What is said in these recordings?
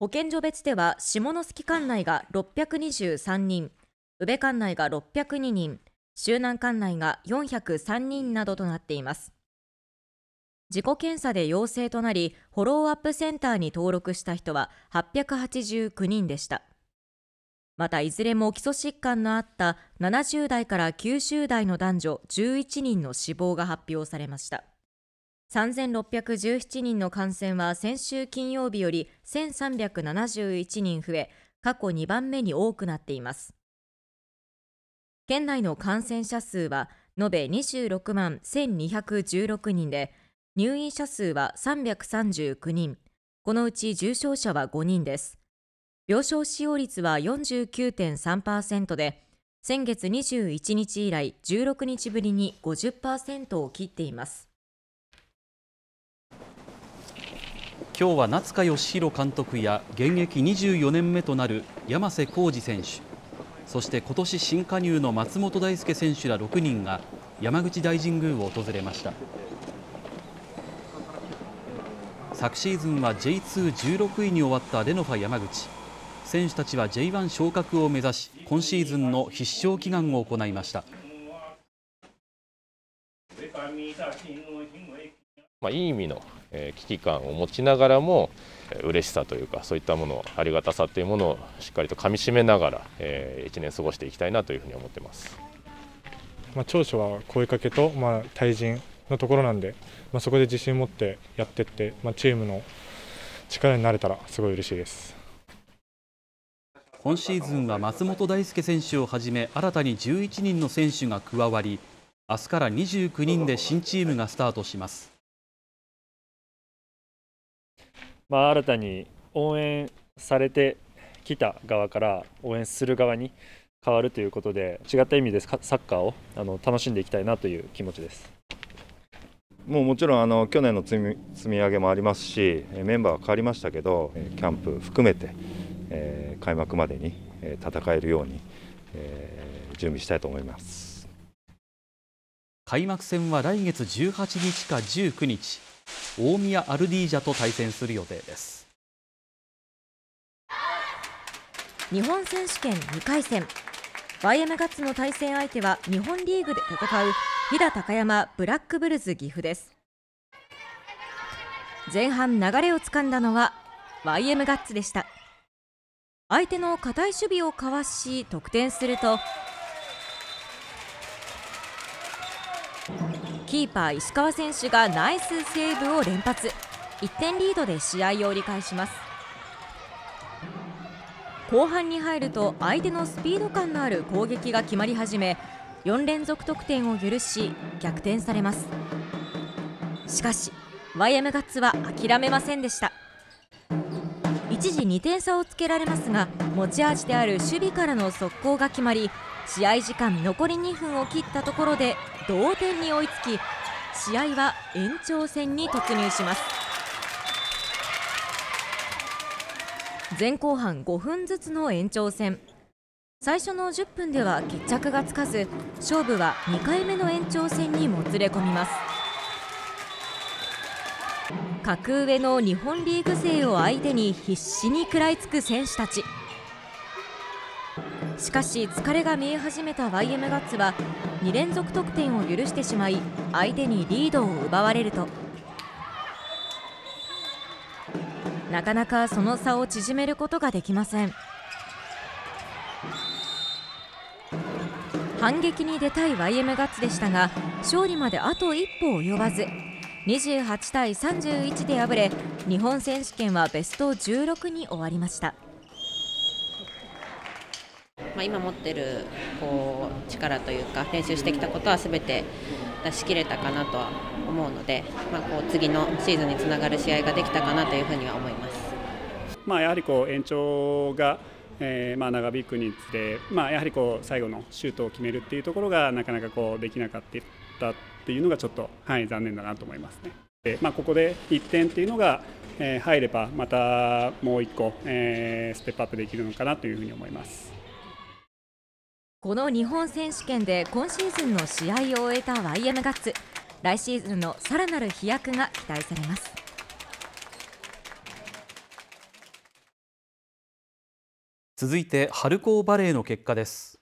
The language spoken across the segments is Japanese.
保健所別では下関管内が623人宇部管内が602人周南管内が403人などとなっています。自己検査で陽性となりフォローアップセンターに登録した人は889人でした。またいずれも基礎疾患のあった70代から90代の男女11人の死亡が発表されました。3617人の感染は先週金曜日より1371人増え過去2番目に多くなっています。県内の感染者数は延べ26万1216人で入院者数は339人このうち重症者は5人です。病床使用率は49.3%で先月21日以来16日ぶりに50%を切っています。今日は夏香義弘監督や現役24年目となる山瀬浩二選手。そして今年新加入の松本大輔選手ら6人が山口大神宮を訪れました。昨シーズンは J216 位に終わったレノファ山口。選手たちは J1 昇格を目指し今シーズンの必勝祈願を行いました。まあ、いい意味の、え危機感を持ちながらも嬉しさというかそういったものありがたさというものをしっかりとかみしめながら、え1年過ごしていきたいなというふうに思ってます、まあ、長所は声かけと、まあ、対人のところなんで、まあ、そこで自信を持ってやっていって、まあ、チームの力になれたらすごい嬉しいです。今シーズンは松本大輔選手をはじめ新たに11人の選手が加わり明日から29人で新チームがスタートしますまあ、新たに応援されてきた側から応援する側に変わるということで違った意味でサッカーをあの楽しんでいきたいなという気持ちです。もうもちろんあの去年の積み積み上げもありますしメンバーは変わりましたけどキャンプ含めて、えー、開幕までに戦えるように、えー、準備したいと思います。開幕戦は来月18日か19日大宮アルディージャと対戦する予定です。日本選手権2回戦。YM ガッツの対戦相手は日本リーグで戦う飛騨高山ブラックブルズ岐阜です。前半流れをつかんだのは YM ガッツでした。相手の堅い守備をかわし得点するとキーパー石川選手がナイスセーブを連発。1点リードで試合を折り返します。後半に入ると相手のスピード感のある攻撃が決まり始め4連続得点を許し逆転されます。しかし YM ガッツは諦めませんでした。一時2点差をつけられますが持ち味である守備からの速攻が決まり試合時間残り2分を切ったところで同点に追いつき試合は延長戦に突入します。前後半5分ずつの延長戦。最初の10分では決着がつかず勝負は2回目の延長戦にもつれ込みます。格上の日本リーグ勢を相手に必死に食らいつく選手たち。しかし疲れが見え始めた YM ガッツは2連続得点を許してしまい相手にリードを奪われるとなかなかその差を縮めることができません反撃に出たい YM ガッツでしたが勝利まであと一歩及ばず28対31で敗れ日本選手権はベスト16に終わりました。まあ、今持ってるこう力というか練習してきたことはすべて出し切れたかなとは思うので、まあ、こう次のシーズンにつながる試合ができたかなというふうには思います。まあ、やはりこう延長がえー、まあ長引くにつれ、まあ、やはりこう最後のシュートを決めるっていうところがなかなかこうできなかったっていうのがちょっと、はい、残念だなと思いますね。でまあ、ここで1点っていうのが、えー、入ればまたもう1個、えー、ステップアップできるのかなというふうに思います。この日本選手権で今シーズンの試合を終えた YM ガッツ来シーズンのさらなる飛躍が期待されます。続いて春高バレーの結果です。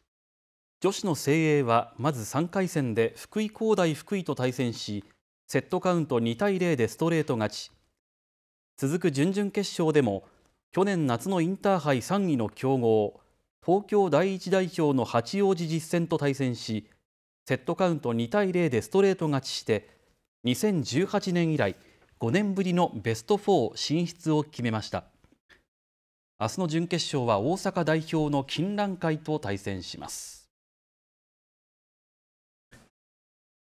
女子の精鋭はまず3回戦で福井工大福井と対戦しセットカウント2対0でストレート勝ち。続く準々決勝でも去年夏のインターハイ3位の強豪東京第一代表の八王子実践と対戦しセットカウント2対0でストレート勝ちして2018年以来5年ぶりのベスト4進出を決めました。明日の準決勝は大阪代表の金蘭会と対戦します。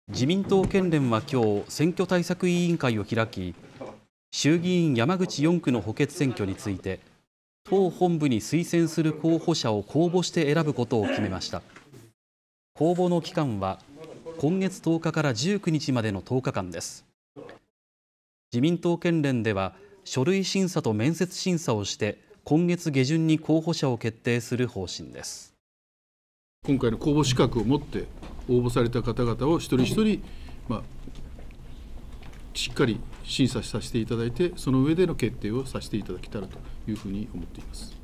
自民党県連は今日選挙対策委員会を開き衆議院山口4区の補欠選挙について党本部に推薦する候補者を公募して選ぶことを決めました。公募の期間は今月10日から19日までの10日間です。自民党県連では書類審査と面接審査をして今月下旬に候補者を決定する方針です。今回の公募資格を持って応募された方々を一人一人、まあ、しっかり審査させていただいて、その上での決定をさせていただけたらというふうに思っています。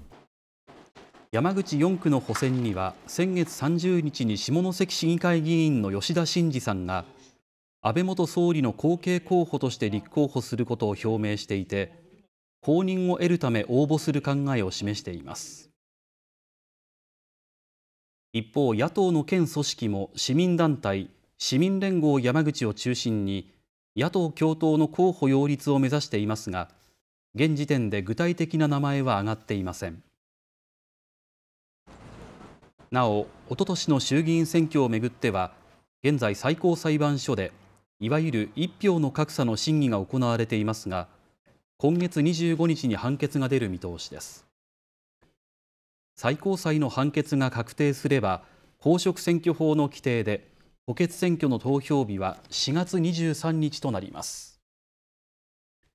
山口4区の補選には先月30日に下関市議会議員の吉田真次さんが安倍元総理の後継候補として立候補することを表明していて公認を得るため応募する考えを示しています。一方野党の県組織も市民団体市民連合山口を中心に野党共闘の候補擁立を目指していますが現時点で具体的な名前は挙がっていません。なおおととしの衆議院選挙をめぐっては現在最高裁判所でいわゆる一票の格差の審議が行われていますが今月25日に判決が出る見通しです。最高裁の判決が確定すれば公職選挙法の規定で補欠選挙の投票日は4月23日となります。